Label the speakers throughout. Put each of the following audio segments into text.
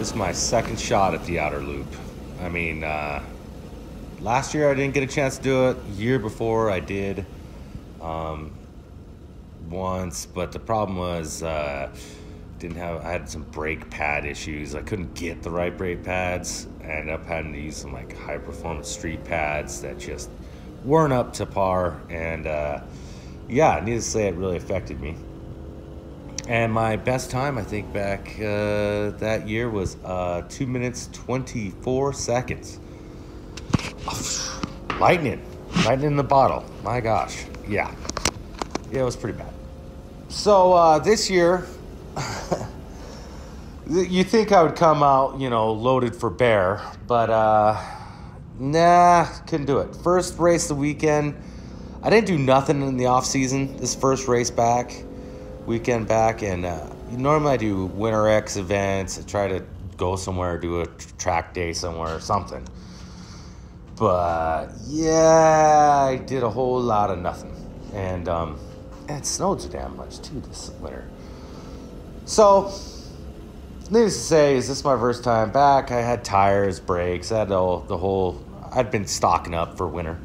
Speaker 1: This is my second shot at the outer loop. I mean, uh, last year I didn't get a chance to do it. Year before I did um, once, but the problem was uh, didn't have. I had some brake pad issues. I couldn't get the right brake pads. I ended up having to use some like high performance street pads that just weren't up to par. And uh, yeah, needless to say, it really affected me. And my best time, I think, back uh, that year was uh, two minutes twenty four seconds. Lightning, lightning in the bottle. My gosh, yeah, yeah, it was pretty bad. So uh, this year, you think I would come out, you know, loaded for bear, but uh, nah, couldn't do it. First race the weekend, I didn't do nothing in the off season. This first race back, weekend back, and uh, normally I do Winter X events. I try to go somewhere, do a track day somewhere or something. But yeah, I did a whole lot of nothing, and um, it snowed so damn much too this winter. So, needless to say, is this my first time back? I had tires, brakes, I had all the whole. I'd been stocking up for winter,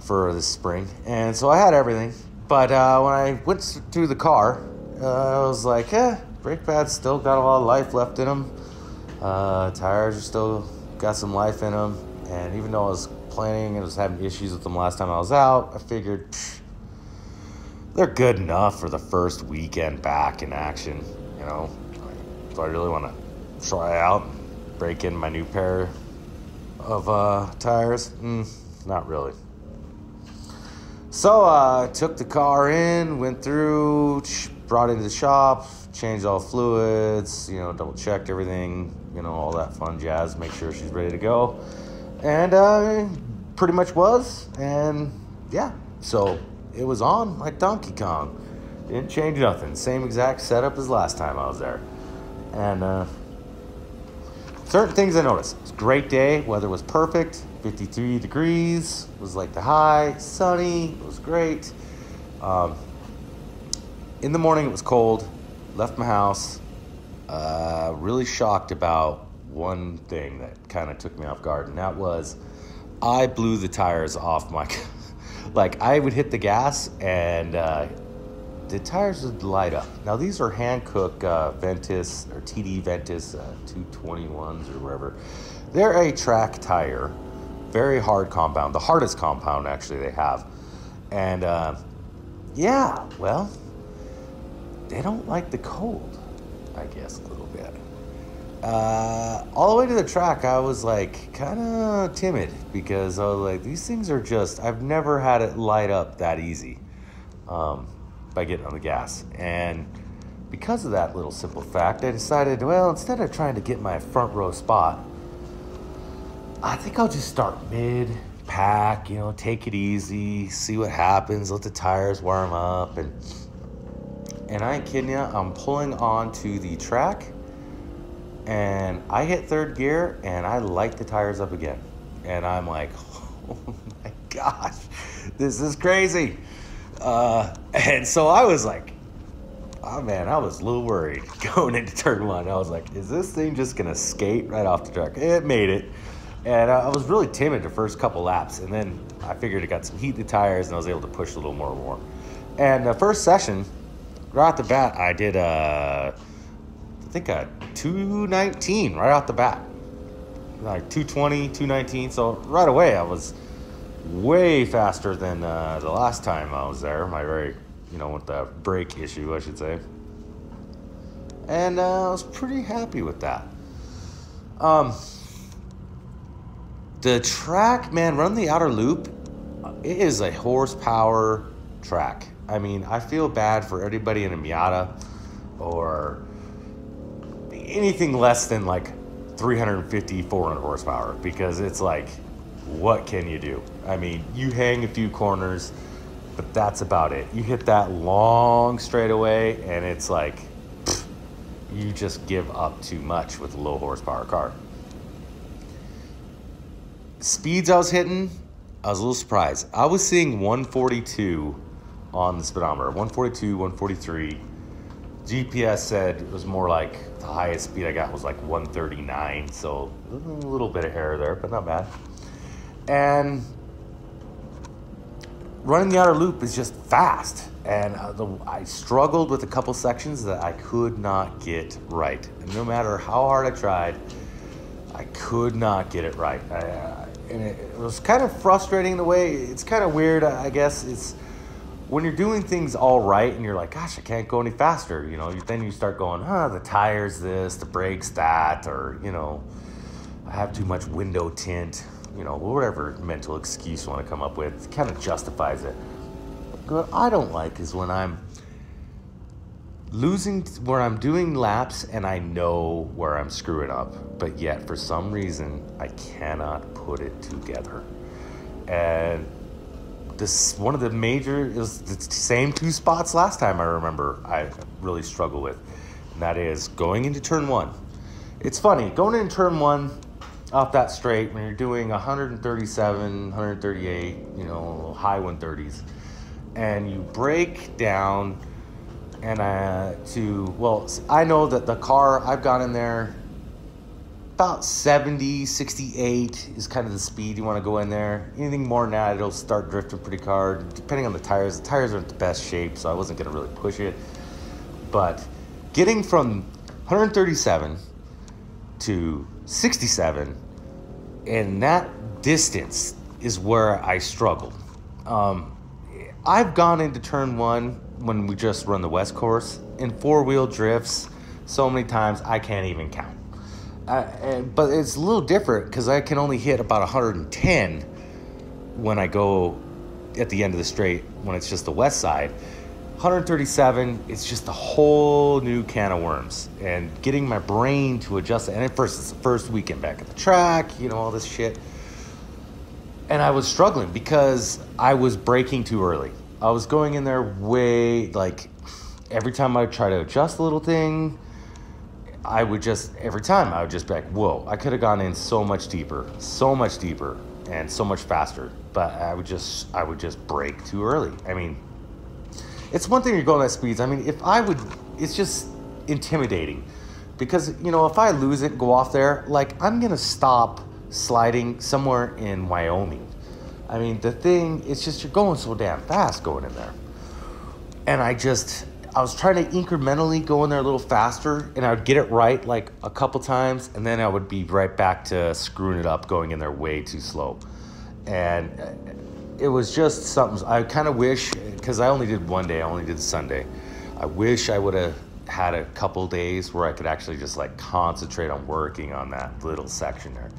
Speaker 1: for this spring, and so I had everything. But uh, when I went through the car, uh, I was like, eh, brake pads still got a lot of life left in them. Uh, tires are still got some life in them. And even though I was planning and was having issues with them last time I was out, I figured they're good enough for the first weekend back in action. You know, do I really want to try out, break in my new pair of uh, tires? Mm, not really. So I uh, took the car in, went through, brought it into the shop, changed all fluids, you know, double checked everything, you know, all that fun jazz, make sure she's ready to go. And uh, pretty much was. And yeah, so it was on like Donkey Kong. Didn't change nothing. Same exact setup as last time I was there. And uh, certain things I noticed. It was a great day. Weather was perfect. 53 degrees was like the high. Sunny. It was great. Um, in the morning, it was cold. Left my house. Uh, really shocked about one thing that kind of took me off guard, and that was I blew the tires off my. like I would hit the gas and uh, the tires would light up. Now these are Hankook uh, Ventus or TD Ventus uh, 221s or whatever. They're a track tire, very hard compound, the hardest compound actually they have, and uh, yeah, well, they don't like the cold, I guess a little bit. Uh, all the way to the track, I was like kind of timid because I was like, these things are just, I've never had it light up that easy um, by getting on the gas. And because of that little simple fact, I decided, well, instead of trying to get my front row spot, I think I'll just start mid pack, you know, take it easy, see what happens, let the tires warm up. And, and I ain't kidding you, I'm pulling onto the track and I hit third gear and I light the tires up again. And I'm like, oh my gosh, this is crazy. Uh, and so I was like, oh man, I was a little worried going into turn one. I was like, is this thing just gonna skate right off the track? It made it. And I was really timid the first couple laps. And then I figured it got some heat in the tires and I was able to push a little more warm. And the first session, right off the bat, I did, uh, I think a 219 right off the bat. Like 220, 219. So right away, I was way faster than uh, the last time I was there. My very, you know, with the brake issue, I should say. And uh, I was pretty happy with that. Um, the track, man, run the outer loop. It is a horsepower track. I mean, I feel bad for everybody in a Miata or anything less than like 350, 400 horsepower because it's like, what can you do? I mean, you hang a few corners, but that's about it. You hit that long straightaway, and it's like, you just give up too much with a low horsepower car. Speeds I was hitting, I was a little surprised. I was seeing 142 on the speedometer, 142, 143 GPS said it was more like the highest speed I got was like 139, so a little bit of error there, but not bad. And running the outer loop is just fast. And uh, the, I struggled with a couple sections that I could not get right. And no matter how hard I tried, I could not get it right. I, uh, and it, it, was kind of frustrating in a way. It's kind of weird, I guess. It's when you're doing things all right and you're like, gosh, I can't go any faster. You know, then you start going, huh, the tires this, the brakes that, or, you know, I have too much window tint you know, whatever mental excuse you want to come up with, kind of justifies it. What I don't like is when I'm losing, where I'm doing laps and I know where I'm screwing up, but yet for some reason I cannot put it together. And this one of the major is the same two spots last time I remember I really struggle with, and that is going into turn one. It's funny going into turn one off that straight when you're doing 137, 138, you know, high 130s, and you brake down and uh, to well, I know that the car I've gone in there about 70, 68 is kind of the speed you want to go in there. Anything more than that, it'll start drifting pretty hard. Depending on the tires, the tires aren't the best shape, so I wasn't going to really push it. But getting from 137 to 67 and that distance is where I struggled. Um, I've gone into turn one when we just run the West course in four wheel drifts so many times I can't even count. Uh, and, but it's a little different because I can only hit about 110 when I go at the end of the straight when it's just the west side. 137, it's just a whole new can of worms. And getting my brain to adjust. And at first, it's the first weekend back at the track, you know, all this shit. And I was struggling because I was braking too early. I was going in there way, like, every time I try to adjust a little thing, I would just, every time, I would just be like, whoa, I could have gone in so much deeper, so much deeper, and so much faster. But I would just, I would just brake too early. I mean, it's one thing you're going at speeds. I mean, if I would, it's just intimidating because you know if I lose it, go off there, like I'm gonna stop sliding somewhere in Wyoming. I mean, the thing, it's just you're going so damn fast going in there, and I just. I was trying to incrementally go in there a little faster, and I would get it right like a couple times, and then I would be right back to screwing it up, going in there way too slow. And it was just something I kind of wish because I only did one day. I only did Sunday. I wish I would have had a couple days where I could actually just like concentrate on working on that little section there.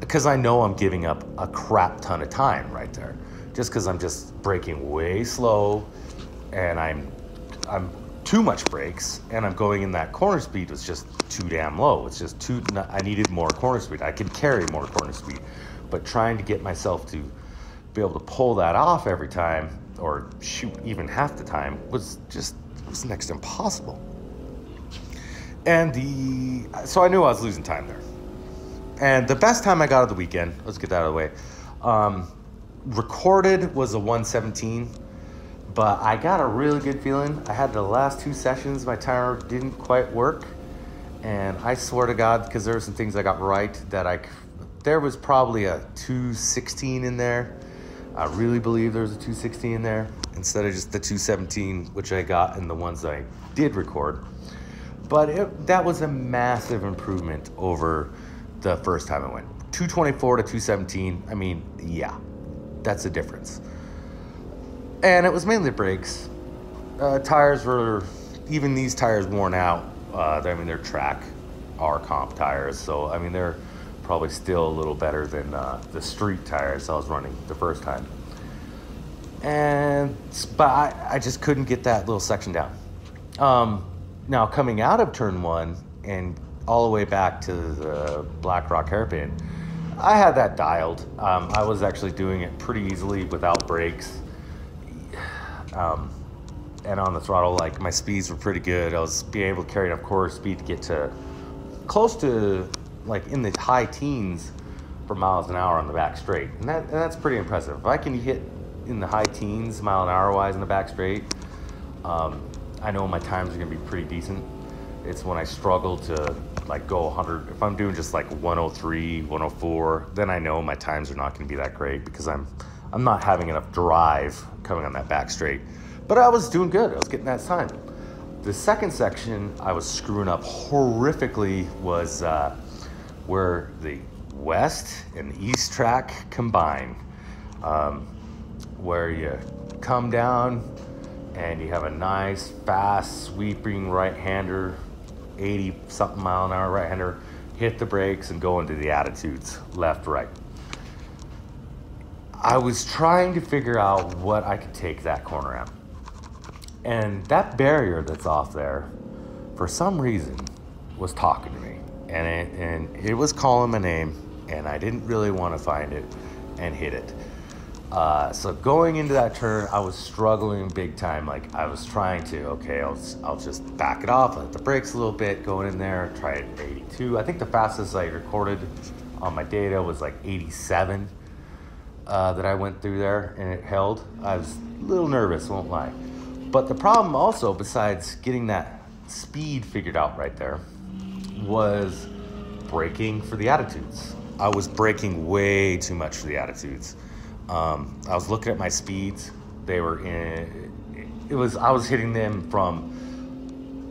Speaker 1: Because I know I'm giving up a crap ton of time right there. Just because I'm just braking way slow and I'm I'm too much brakes and I'm going in that corner speed was just too damn low. It's just too I needed more corner speed. I could carry more corner speed. But trying to get myself to be able to pull that off every time or shoot even half the time was just was next to impossible. And the so I knew I was losing time there. And the best time I got of the weekend, let's get that out of the way. Um, recorded was a 117, but I got a really good feeling. I had the last two sessions, my timer didn't quite work. And I swear to God, because there were some things I got right that I, there was probably a 216 in there I really believe there's a 216 in there instead of just the 217, which I got in the ones I did record. But it, that was a massive improvement over the first time I went. 224 to 217, I mean, yeah, that's a difference. And it was mainly brakes. Uh, tires were, even these tires worn out. Uh, I mean, they're track R comp tires, so I mean, they're probably still a little better than uh, the street tires I was running the first time. And but I, I just couldn't get that little section down. Um, now coming out of turn one and all the way back to the Black Rock hairpin, I had that dialed. Um, I was actually doing it pretty easily without brakes. Um, and on the throttle, like my speeds were pretty good. I was being able to carry enough quarter speed to get to close to like in the high teens for miles an hour on the back straight, and that and that's pretty impressive. If I can hit in the high teens mile an hour wise in the back straight, um, I know my times are gonna be pretty decent. It's when I struggle to like go 100. If I'm doing just like 103, 104, then I know my times are not gonna be that great because I'm I'm not having enough drive coming on that back straight. But I was doing good. I was getting that time. The second section I was screwing up horrifically was uh, where the west and east track combine, um, where you come down and you have a nice, fast, sweeping right hander, 80 something mile an hour right hander, hit the brakes and go into the attitudes left, right. I was trying to figure out what I could take that corner at. And that barrier that's off there, for some reason, was talking to me. And it, and it was calling my name, and I didn't really want to find it and hit it. Uh, so going into that turn, I was struggling big time. Like I was trying to, okay, I'll, I'll just back it off, let the brakes a little bit, going in there, try it 82. I think the fastest I recorded on my data was like 87 uh, that I went through there and it held. I was a little nervous, won't lie. But the problem also, besides getting that speed figured out right there, was braking for the attitudes. I was braking way too much for the attitudes. Um, I was looking at my speeds. They were in. It was I was hitting them from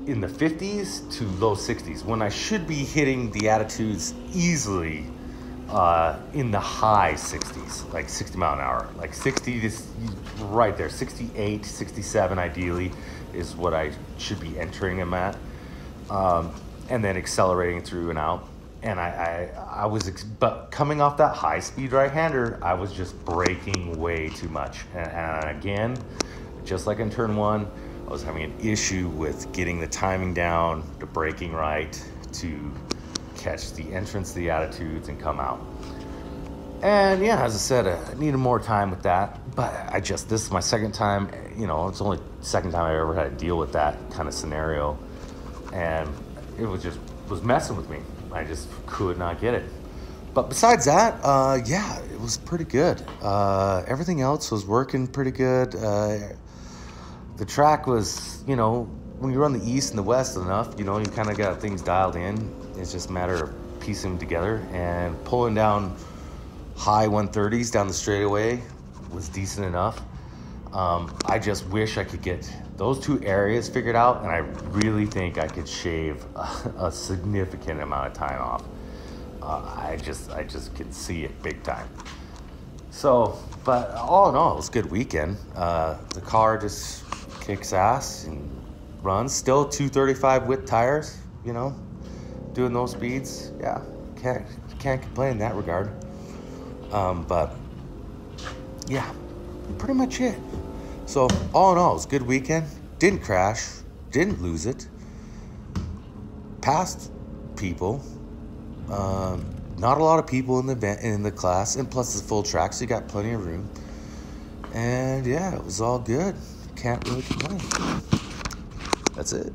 Speaker 1: in the 50s to low 60s when I should be hitting the attitudes easily uh, in the high 60s, like 60 mile an hour. Like 60 is right there, 68, 67 ideally is what I should be entering them at. Um, and then accelerating through and out. And I, I, I was, ex- but coming off that high speed right hander, I was just braking way too much. And, and again, just like in turn one, I was having an issue with getting the timing down, the braking right, to catch the entrance, the attitudes, and come out. And yeah, as I said, uh, I needed more time with that. But I just, this is my second time, you know, it's only second time I ever had to deal with that kind of scenario. And it was just, was messing with me. I just could not get it. But besides that, uh, yeah, it was pretty good. Uh, everything else was working pretty good. Uh, the track was, you know, when you run the east and the west enough, you know, you kind of got things dialed in. It's just a matter of piecing them together and pulling down high 130s down the straightaway was decent enough. Um, I just wish I could get those two areas figured out, and I really think I could shave a, a significant amount of time off. Uh, I just, I just can see it big time. So, but all in all, it was a good weekend. Uh, the car just kicks ass and runs. Still 235 width tires, you know, doing those speeds. Yeah, can't can't complain in that regard. Um, but yeah, pretty much it. So all in all, it was a good weekend. Didn't crash, didn't lose it. Passed people. Um, not a lot of people in the in the class, and plus it's full track, so you got plenty of room. And yeah, it was all good. Can't really complain. That's it.